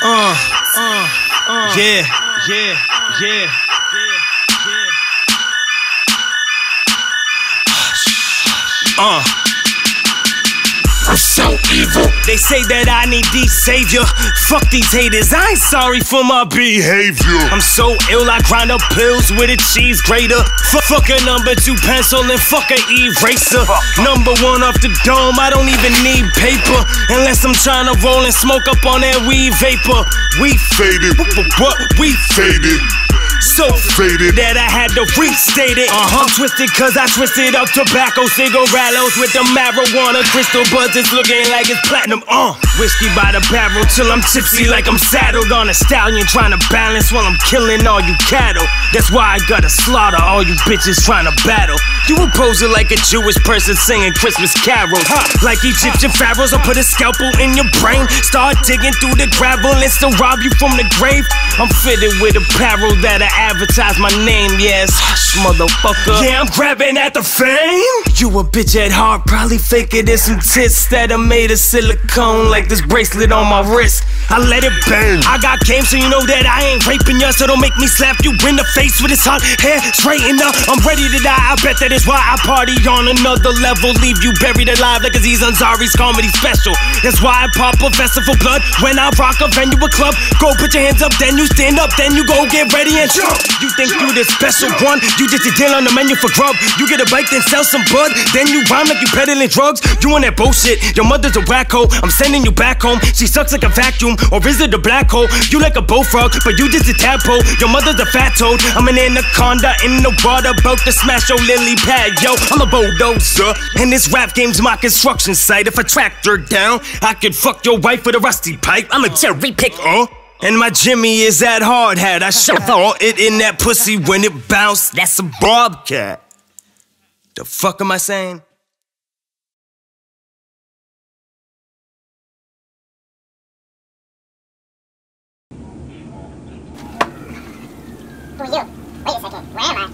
Uh, uh, uh. Yeah, yeah, yeah. Uh. They say that I need the savior. Fuck these haters, I ain't sorry for my behavior. I'm so ill, I grind up pills with a cheese grater. F- fuck a number two pencil and fuck a eraser. Number one off the dome, I don't even need paper. Unless I'm trying to roll and smoke up on that weed vapor. We faded. What? We faded so faded that I had to restate it. Uh-huh. I'm twisted cause I twisted up tobacco cigarillos with the marijuana crystal buds. It's looking like it's platinum. Uh, whiskey by the barrel till I'm tipsy like I'm saddled on a stallion trying to balance while I'm killing all you cattle. That's why I gotta slaughter all you bitches trying to battle. You oppose it like a Jewish person singing Christmas carols. Huh. Like Egyptian pharaohs, I'll put a scalpel in your brain. Start digging through the gravel and still rob you from the grave. I'm fitted with apparel that I advertise my name, yes, hush, motherfucker. Yeah, I'm grabbing at the fame. You a bitch at heart, probably faker than some tits that are made of silicone, like this bracelet on my wrist. I let it burn. I got game, so you know that I ain't raping you, so don't make me slap you in the face with this hot hair straighten up. I'm ready to die. I bet that is why I party on another level, leave you buried alive like Aziz Ansari's comedy special. That's why I pop a vessel for blood when I rock a venue, a club. Go put your hands up, then you stand up, then you go get ready and jump. You think you the special one? You just a deal on the menu for grub. You get a bike, then sell some bud. Then you rhyme like you peddling drugs. You on that bullshit. Your mother's a wacko. I'm sending you back home. She sucks like a vacuum, or is it a black hole? You like a bullfrog, but you just a tadpole. Your mother's a fat toad. I'm an anaconda in the water, about to smash your lily pad. Yo, I'm a bulldozer, and this rap game's my construction site. If I tracked her down, I could fuck your wife with a rusty pipe. I'm a cherry picker. And my Jimmy is that hard hat. I shove it in that pussy when it bounced. That's a bobcat. The fuck am I saying? Who are you? Wait a second, where am I?